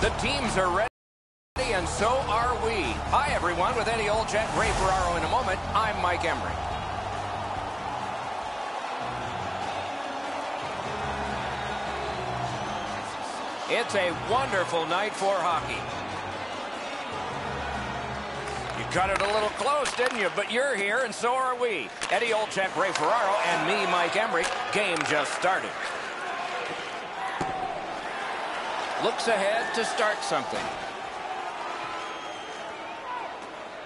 The teams are ready, and so are we. Hi, everyone. With Eddie Olczyk, Ray Ferraro in a moment, I'm Mike Emrick. It's a wonderful night for hockey. Cut it a little close, didn't you? But you're here, and so are we. Eddie Olczyk, Ray Ferraro, and me, Mike Emrick. Game just started. Looks ahead to start something.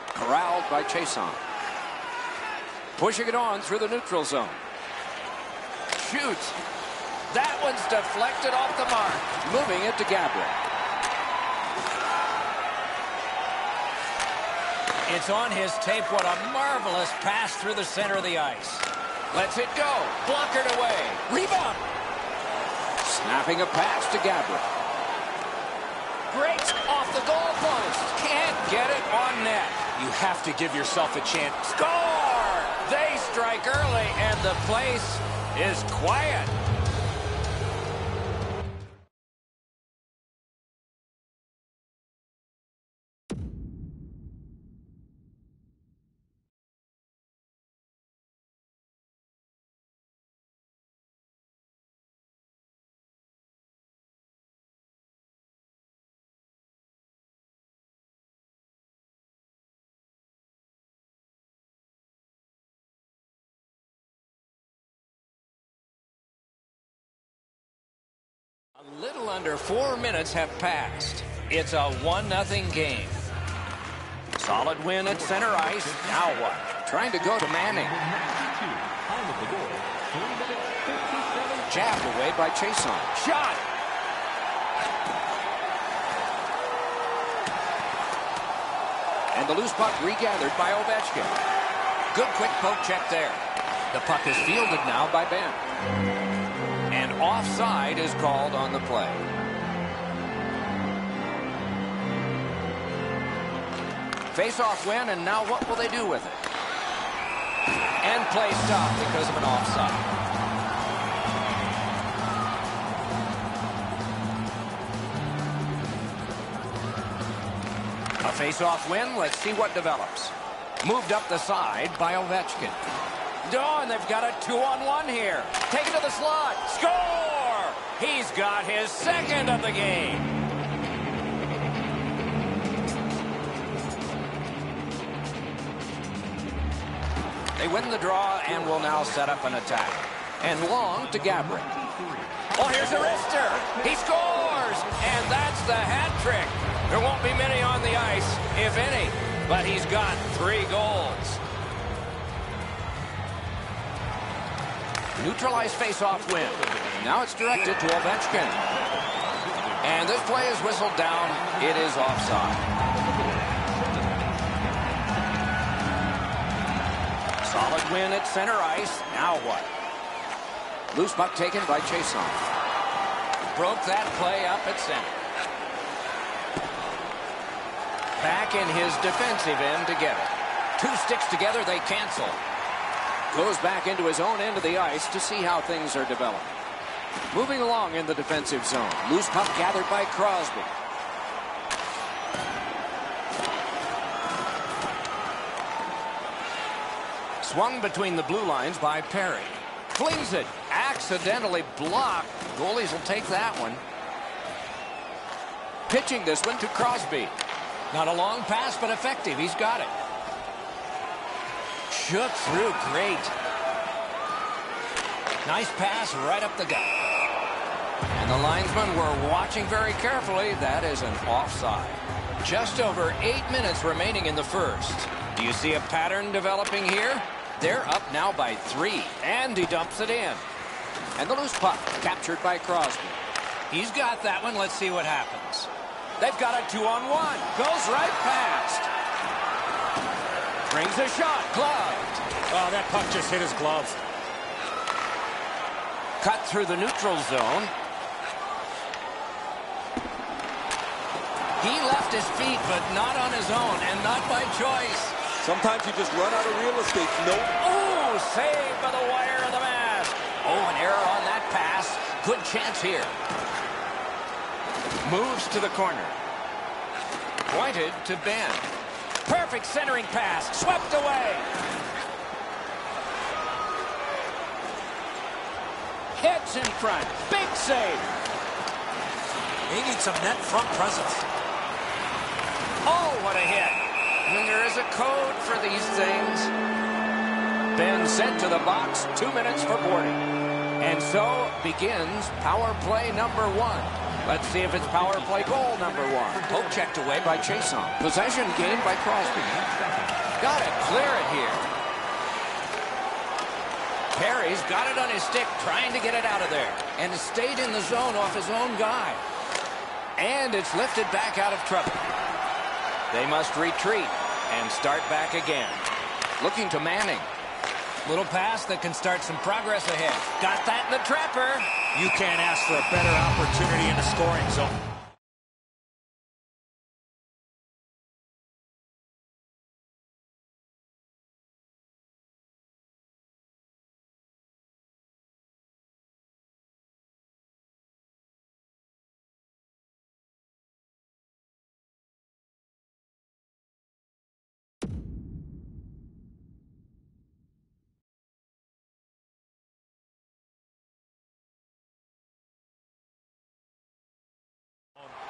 Corralled by Chason. Pushing it on through the neutral zone. Shoots. That one's deflected off the mark. Moving it to Gabriel. It's on his tape. What a marvelous pass through the center of the ice. Let's it go. Blockered away. Rebound. Snapping a pass to Gabriel. Great off the goal post. Can't get it on net. You have to give yourself a chance. Score! They strike early, and the place is quiet. A little under four minutes have passed. It's a 1-0 game. Solid win at center ice. Now what? Trying to go to Manning. Jabbed away by Chason. Shot! And the loose puck regathered by Ovechkin. Good quick poke check there. The puck is fielded now by Ben. Offside is called on the play. Face-off win, and now what will they do with it? And play stopped because of an offside. A face-off win. Let's see what develops. Moved up the side by Ovechkin. They've got a two-on-one here. Take it to the slot. Score! He's got his second of the game. They win the draw and will now set up an attack. And long to Gabriel. Oh, here's a. He scores! And that's the hat trick. There won't be many on the ice, if any, but he's got three goals. Neutralized face-off win. Now it's directed to Ovechkin. And this play is whistled down. It is offside. Solid win at center ice. Now what? Loose puck taken by Chason. Broke that play up at center. Back in his defensive end to get it. Two sticks together, they cancel. Goes back into his own end of the ice to see how things are developing. Moving along in the defensive zone. Loose puck gathered by Crosby. Swung between the blue lines by Perry. Flings it. Accidentally blocked. Goalies will take that one. Pitching this one to Crosby. Not a long pass, but effective. He's got it. Shook through. Great. Nice pass right up the gut. And the linesmen were watching very carefully. That is an offside. Just over eight minutes remaining in the first. Do you see a pattern developing here? They're up now by three. And he dumps it in. And the loose puck captured by Crosby. He's got that one. Let's see what happens. They've got a two-on-one. Goes right past. Brings a shot. Gloved. Oh, ah, that puck just hit his glove. Cut through the neutral zone. He left his feet, but not on his own, and not by choice. Sometimes you just run out of real estate. No. Ooh, saved by the wire of the mask. Oh, an error on that pass. Good chance here. Moves to the corner. Pointed to Ben. Perfect centering pass. Swept away. Hits in front. Big save. He needs some net front presence. Oh, what a hit. And there is a code for these things. Ben sent to the box, two minutes for boarding. And so begins power play number one. Let's see if it's power play goal number one. Poke checked away by Chason. Possession gained by Crosby. Got to clear it here. Perry's got it on his stick, trying to get it out of there. And it stayed in the zone off his own guy. And it's lifted back out of trouble. They must retreat and start back again. Looking to Manning. Little pass that can start some progress ahead. Got that in the trapper. You can't ask for a better opportunity in the scoring zone.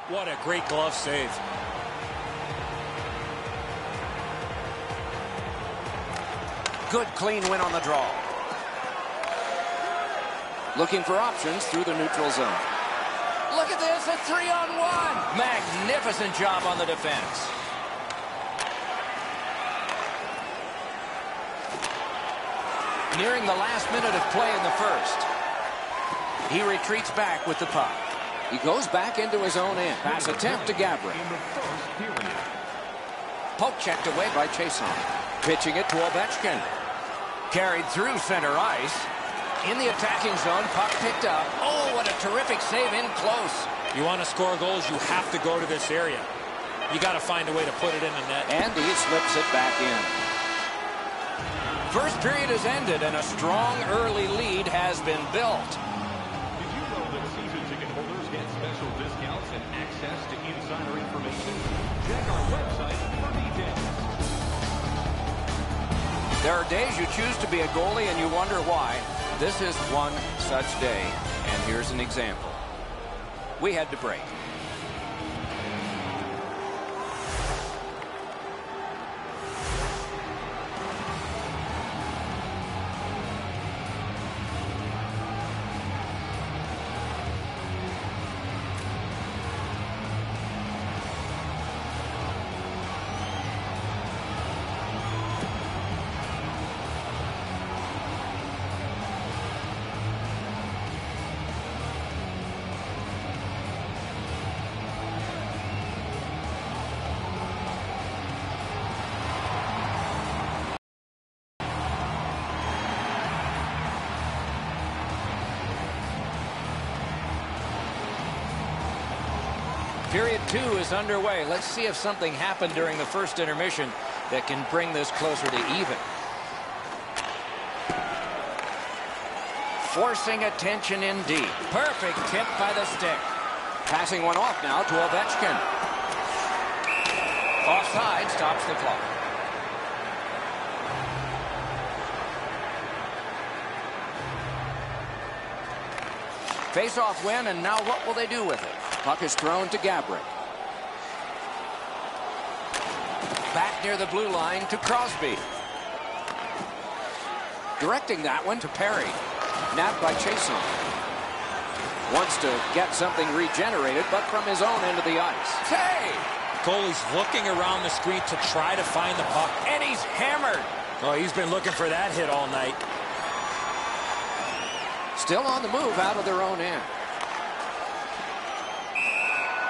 What a great glove save. Good clean win on the draw. Looking for options through the neutral zone. Look at this, a three on one. Magnificent job on the defense. Nearing the last minute of play in the first. He retreats back with the puck. He goes back into his own end. Pass attempt to Gabriel. Poke checked away by Chason. Pitching it to Ovechkin. Carried through center ice. In the attacking zone, puck picked up. Oh, what a terrific save in close. You want to score goals, you have to go to this area. You got to find a way to put it in the net. And he slips it back in. First period has ended, and a strong early lead has been built. Information? Check our website for details. There are days you choose to be a goalie and you wonder why. This is one such day, and here's an example. We had to break. Period two is underway. Let's see if something happened during the first intermission that can bring this closer to even. Forcing attention in deep. Perfect tip by the stick. Passing one off now to Ovechkin. Offside stops the clock. Face-off win, and now what will they do with it? Puck is thrown to Gaborik. Back near the blue line to Crosby. Directing that one to Perry. Napped by Chason. Wants to get something regenerated, but from his own end of the ice. Hey! Goalie's looking around the screen to try to find the puck. And he's hammered. Oh, he's been looking for that hit all night. Still on the move out of their own end.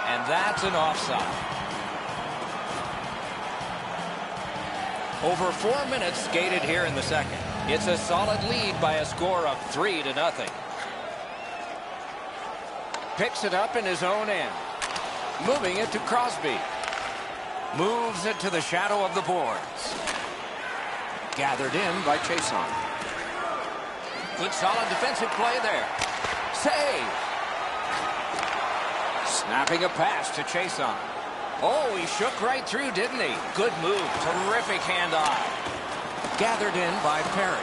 And that's an offside. Over four minutes skated here in the second. It's a solid lead by a score of three to nothing. Picks it up in his own end. Moving it to Crosby. Moves it to the shadow of the boards. Gathered in by Chason. Good solid defensive play there. Save. Snapping a pass to Chason. Oh, he shook right through, didn't he? Good move. Terrific hand-eye. Gathered in by Perry.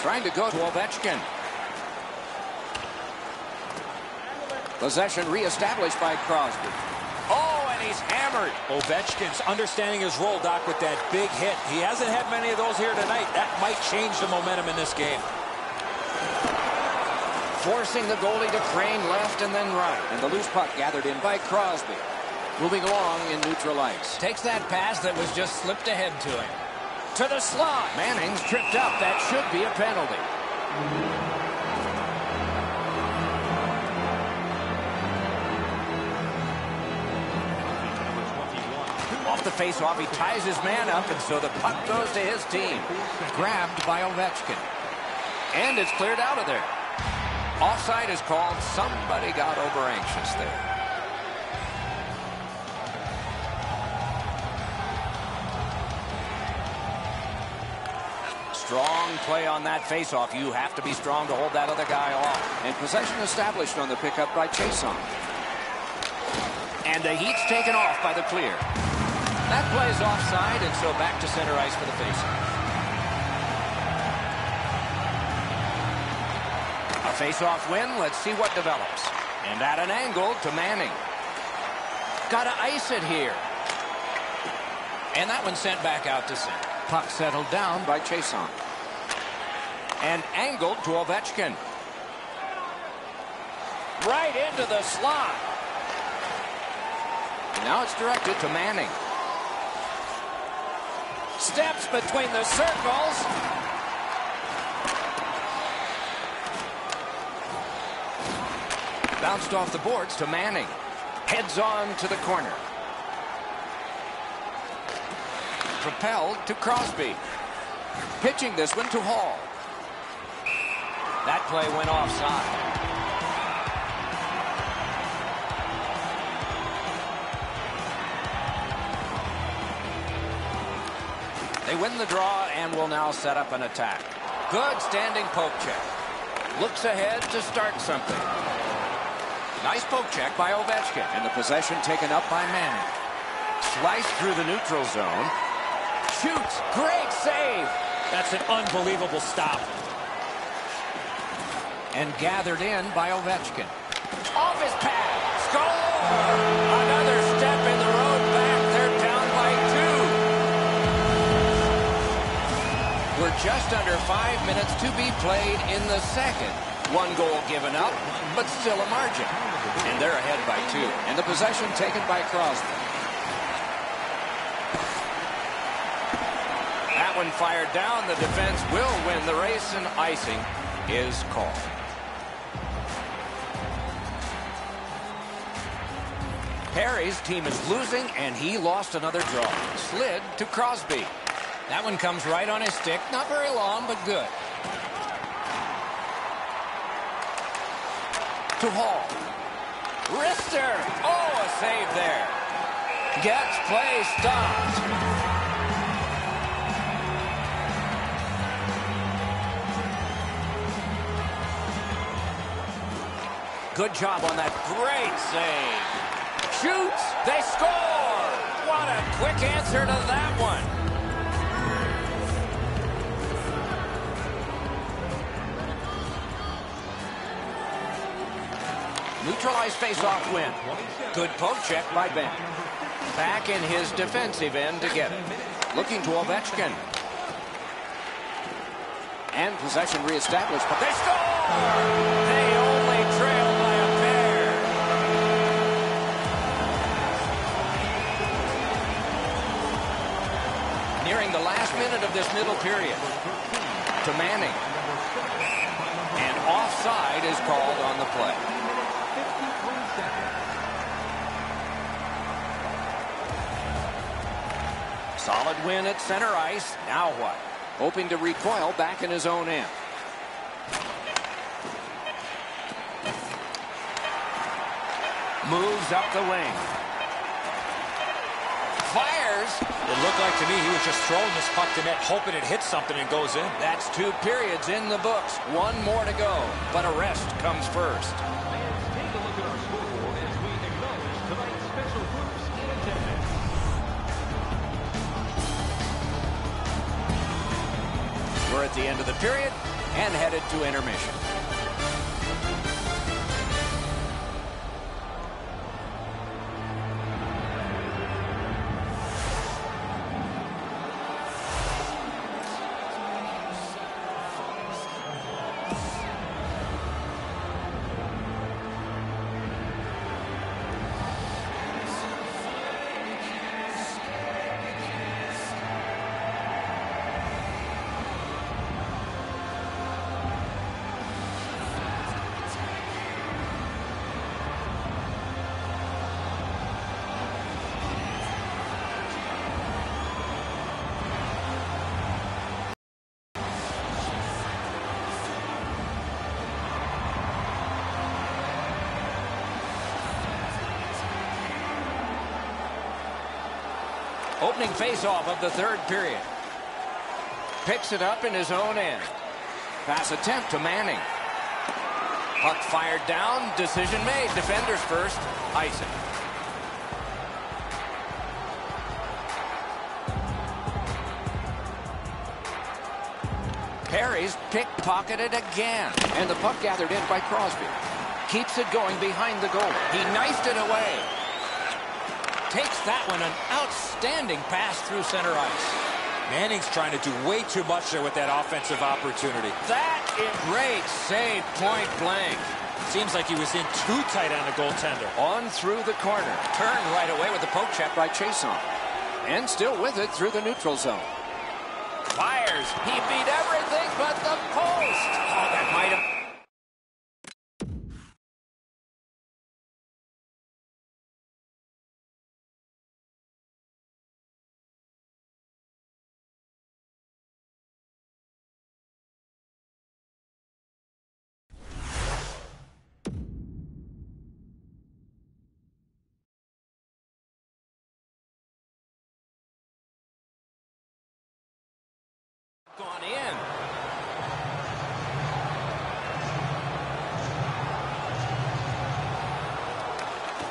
Trying to go to Ovechkin. Possession reestablished by Crosby. Oh, and he's hammered. Ovechkin's understanding his role, Doc, with that big hit. He hasn't had many of those here tonight. That might change the momentum in this game. Forcing the goalie to crane left and then right. And the loose puck gathered in by Crosby. Moving along in neutral ice. Takes that pass that was just slipped ahead to him. To the slot. Manning's tripped up. That should be a penalty. Off the face-off, he ties his man up, and so the puck goes to his team. Grabbed by Ovechkin. And it's cleared out of there. Offside is called. Somebody got over anxious there. Strong play on that faceoff. You have to be strong to hold that other guy off. And possession established on the pickup by Chason. And the heat's taken off by the clear. That plays offside, and so back to center ice for the faceoff. A faceoff win. Let's see what develops. And at an angle to Manning. Got to ice it here. And that one sent back out to center. Puck settled down by Chason. And angled to Ovechkin. Right into the slot. Now it's directed to Manning. Steps between the circles. Bounced off the boards to Manning. Heads on to the corner. Propelled to Crosby. Pitching this one to Hall. That play went offside. They win the draw and will now set up an attack. Good standing poke check. Looks ahead to start something. Nice poke check by Ovechkin. And the possession taken up by Manning. Sliced through the neutral zone. Shoots. Great save. That's an unbelievable stop. And gathered in by Ovechkin. Off his pad. Score! Another just under five minutes to be played in the second. One goal given up, but still a margin. And they're ahead by two. And the possession taken by Crosby. That one fired down. The defense will win the race, and icing is called. Perry's team is losing, and he lost another draw. Slid to Crosby. That one comes right on his stick. Not very long, but good. To Hall. Wrister. Oh, a save there. Gets play stopped. Good job on that great save. Shoots. They score. What a quick answer to that one. Neutralized face-off win. Good poke check by Ben. Back in his defensive end to get it. Looking to Ovechkin. And possession reestablished. But they score! They only trail by a pair. Nearing the last minute of this middle period. To Manning. And offside is called on the play. Solid win at center ice. Now what? Hoping to recoil back in his own end. Moves up the wing. Fires. It looked like to me he was just throwing this puck to net, hoping it hits something and goes in. That's two periods in the books. One more to go, but a rest comes first. At the end of the period and headed to intermission. Opening faceoff of the third period. Picks it up in his own end. Pass attempt to Manning. Puck fired down. Decision made. Defenders first. Isaac. Perry's pickpocketed again. And the puck gathered in by Crosby. Keeps it going behind the goal. He knifed it away. Takes that one. An outstanding pass through center ice. Manning's trying to do way too much there with that offensive opportunity. That is great save point blank. Seems like he was in too tight on the goaltender. On through the corner. Turned right away with the poke check by Chason. And still with it through the neutral zone. Fires. He beat everything but the post. Oh,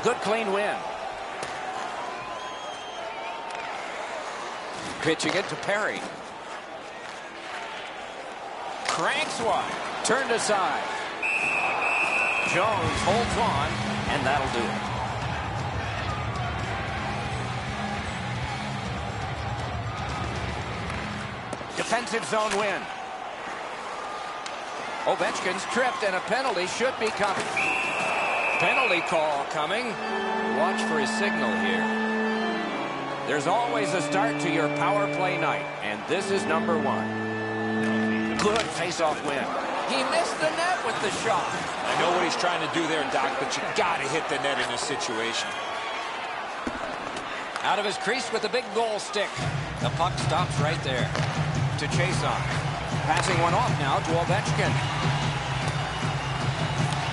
Good clean win. Pitching it to Perry. Cranks one. Turned aside. Jones holds on, and that'll do it. Defensive zone win. Ovechkin's tripped, and a penalty should be coming. Penalty call coming. Watch for his signal here. There's always a start to your power play night, and this is number one. Good face-off win. He missed the net with the shot. I know what he's trying to do there, Doc, but you got to hit the net in this situation. Out of his crease with the big goal stick. The puck stops right there to Chason. Passing one off now to Ovechkin.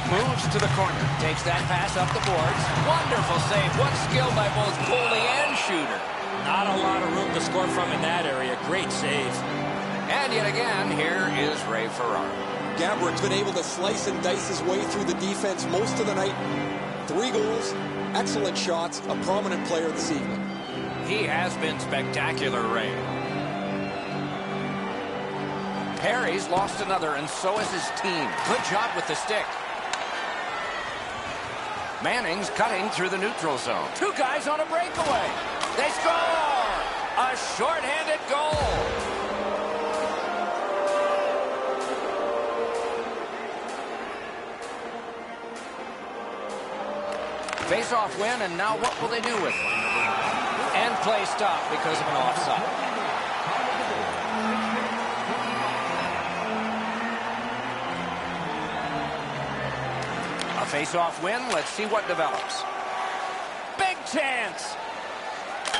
Moves to the corner. Takes that pass up the boards. Wonderful save. What skill by both goalie and shooter. Not a lot of room to score from in that area. Great save. And yet again, here is Ray Ferraro. Gaborik's been able to slice and dice his way through the defense most of the night. Three goals, excellent shots, a prominent player this evening. He has been spectacular, Ray. Perry's lost another, and so has his team. Good job with the stick. Manning's cutting through the neutral zone. Two guys on a breakaway. They score! A shorthanded goal. Face-off win, and now what will they do with it? And play stop because of an offside. Face-off win. Let's see what develops. Big chance.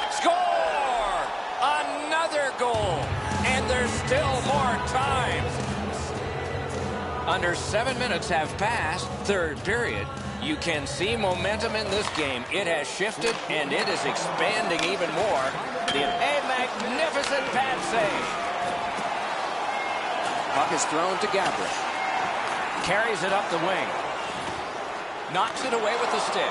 Score! Another goal. And there's still more time. Under seven minutes have passed. Third period. You can see momentum in this game. It has shifted, and it is expanding even more. The, a magnificent pad save. Puck is thrown to Gabriel. Carries it up the wing. Knocks it away with the stick.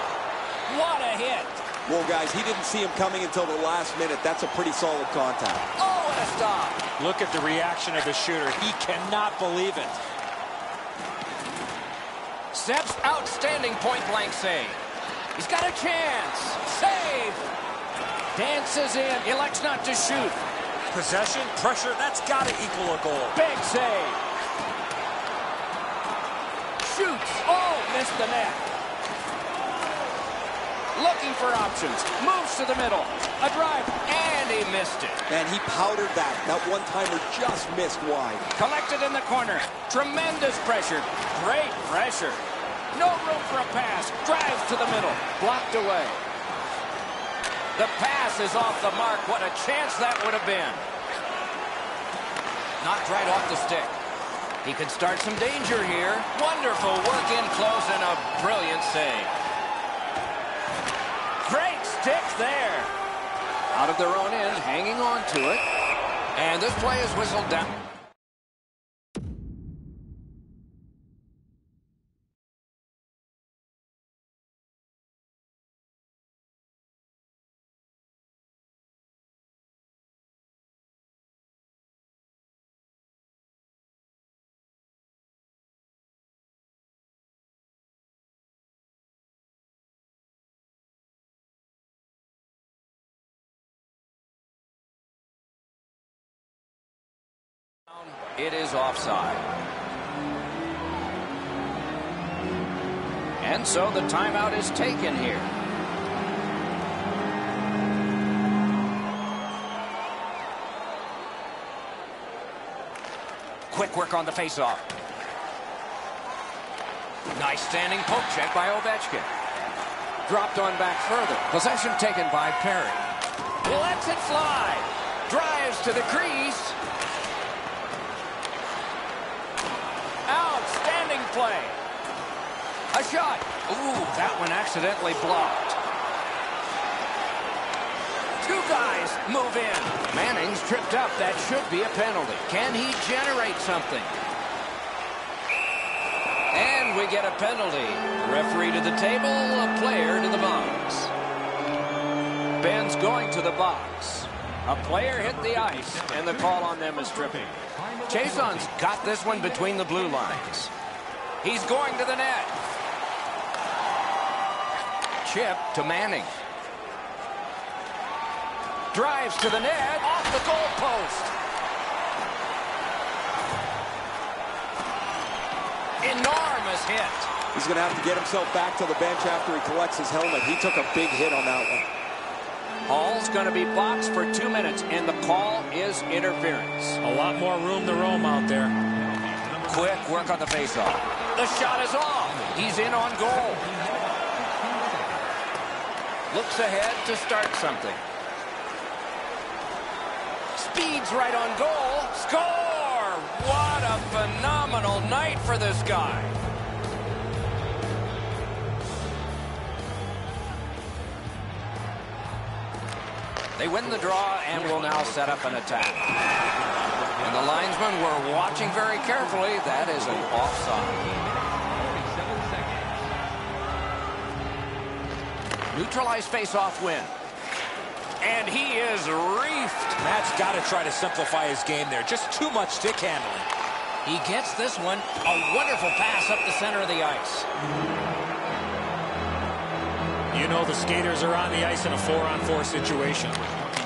What a hit. Well, guys, he didn't see him coming until the last minute. That's a pretty solid contact. Oh, and a stop. Look at the reaction of the shooter. He cannot believe it. Sepp's outstanding point-blank save. He's got a chance. Save. Dances in. He elects not to shoot. Possession, pressure, that's got to equal a goal. Big save. Shoots. Oh, missed the net. Looking for options. Moves to the middle. A drive. And he missed it. And he powdered that. That one-timer just missed wide. Collected in the corner. Tremendous pressure. Great pressure. No room for a pass. Drives to the middle. Blocked away. The pass is off the mark. What a chance that would have been. Knocked right off the stick. He could start some danger here. Wonderful work in close and a brilliant save. Great stick there. Out of their own end, hanging on to it. And this play is whistled down. It is offside. And so the timeout is taken here. Quick work on the faceoff. Nice standing poke check by Ovechkin. Dropped on back further. Possession taken by Perry. Lets it fly. Drives to the crease. Outstanding play. A shot. Ooh, that one accidentally blocked. Two guys move in. Manning's tripped up. That should be a penalty. Can he generate something? And we get a penalty. Referee to the table, a player to the box. Ben's going to the box. A player hit the ice, and the call on them is tripping. Jason's got this one between the blue lines. He's going to the net. Chip to Manning. Drives to the net, off the goalpost. Enormous hit. He's going to have to get himself back to the bench after he collects his helmet. He took a big hit on that one. Hall's going to be boxed for two minutes, and the call is interference. A lot more room to roam out there. Quick work on the faceoff. The shot is off. He's in on goal. Looks ahead to start something. Speeds right on goal. Score! What a phenomenal night for this guy. They win the draw and will now set up an attack. And the linesmen were watching very carefully. That is an offside. 47. Neutralized face-off win. And he is reefed. Matt's got to try to simplify his game there. Just too much stick handling. He gets this one. A wonderful pass up the center of the ice. You know the skaters are on the ice in a four-on-four 4 situation.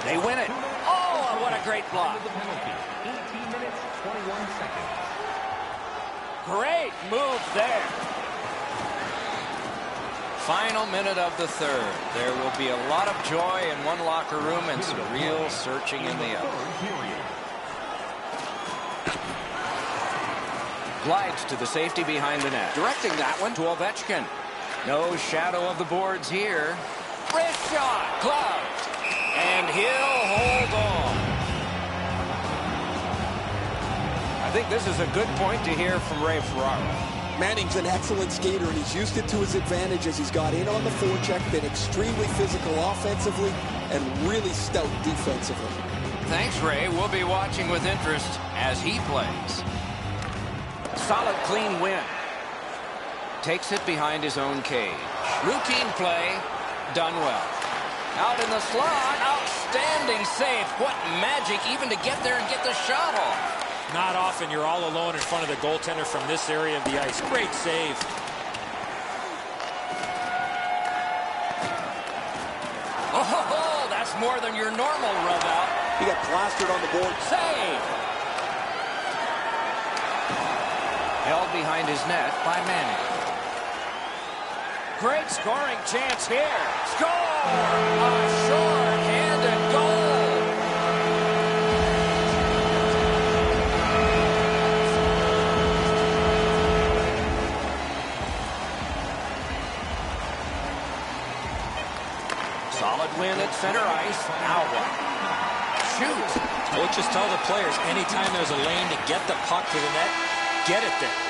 They win it. Oh, what a great block. The penalty. 18 minutes, 21 seconds. Great move there. Final minute of the third. There will be a lot of joy in one locker room and some real searching in the other. Glides to the safety behind the net. Directing that one to Ovechkin. No shadow of the boards here. Wrist shot. Gloved. And he'll hold on. I think this is a good point to hear from Ray Ferraro. Manning's an excellent skater, and he's used it to his advantage as he's got in on the forecheck, been extremely physical offensively, and really stout defensively. Thanks, Ray. We'll be watching with interest as he plays. Solid, clean win. Takes it behind his own cage. Routine play, done well. Out in the slot, outstanding save. What magic even to get there and get the shot off. Not often you're all alone in front of the goaltender from this area of the ice. Great save. Oh, that's more than your normal rub out. He got plastered on the board. Save! Held behind his net by Manning. Great scoring chance here. Score! A short-handed goal! Center ice. Now what? Shoot! Coaches tell the players anytime there's a lane to get the puck to the net, get it there.